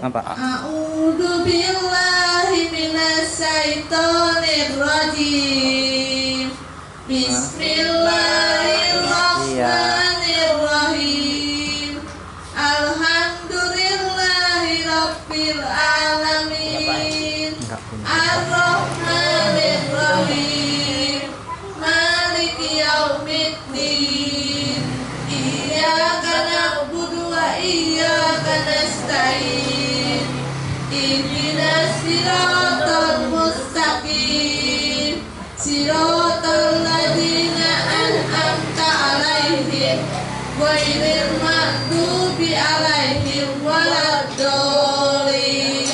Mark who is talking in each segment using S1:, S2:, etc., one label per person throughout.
S1: Apa?
S2: A'udzu billahi minasyaitonir rajim. Bismillahirrahmanirrahim. Alhamdulillahi rabbil alamin. Siratal mustaqim. Siratal ladzina an'amta 'alaihim ghairil maghdubi 'alaihim waladdallin.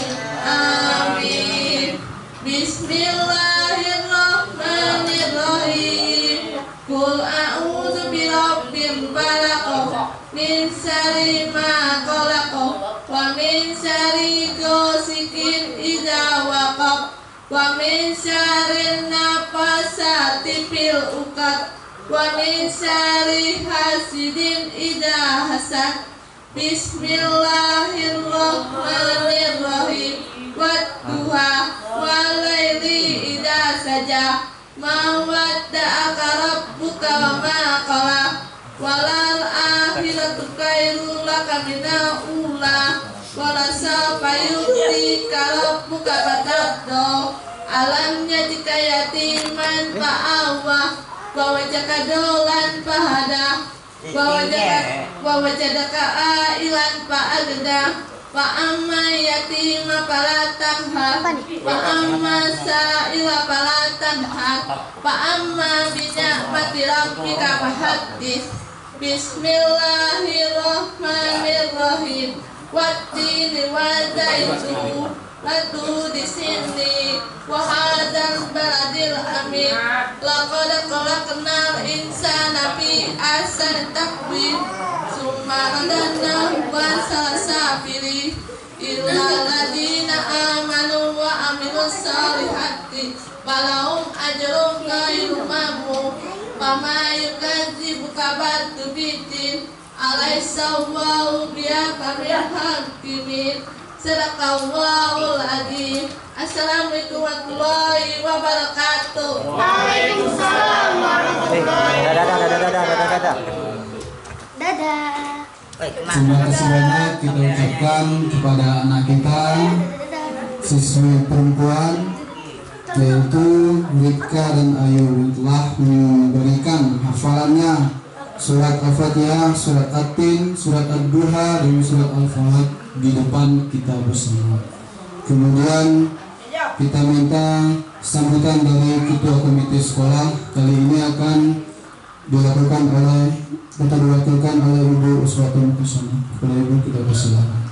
S2: Amin. Bismillahirrahmanirrahim. Qul a'udzu birabbil falaq min syarri ma khalaq wa min syarri wa min nafasati fil uqad wa min hasidin idza hasad Bismillahirrahmanirrahim Wadduha walaili idza saja. Ma wadda'aka rabbuka wa ma Walal akhiratu khairul laka minal ula. Wala sawfa yu'tika Alam yajika yatiman fa'awa Wa wajaka dolan fahada. Wa wajaka wa wajadaka ailan fa'agda. Wa amma yatima fala tanhar Wa amma sa'ila fala tanhar Wa amma binya'mati rabbika fahaddis Bismillahirrahmanirrahim. Wattini wa zaitun Latu di fi ahsani taqwim Summa radadnahu asfala safili Illal ladina amanu wa amilus salihati. Falahum ajrun ghairu mamnun Wama yukadzibuka ba'du bidin Alaysa Allahu bihakamil hakimin Sadaqallahul Assalamualaikum warahmatullahi wabarakatuh
S3: Waalaikumsalam warahmatullahi
S1: dadah, dadah, dadah, dadah, dadah, dadah.
S3: Dadah.
S4: Terima kasih banyak kita ucapkan kepada anak kita siswi perempuan yaitu Rika dan Ayu telah memberikan hafalannya surat Al-Fatihah, surat At-Tin, surat Ad-Duha, dan surat Al-Falaq di depan kita bersama. Kemudian kita minta sambutan dari ketua komite sekolah kali ini akan dilakukan oleh atau diwakilkan oleh Ibu Uswatun Kusuma. Kepada Ibu kita persilakan.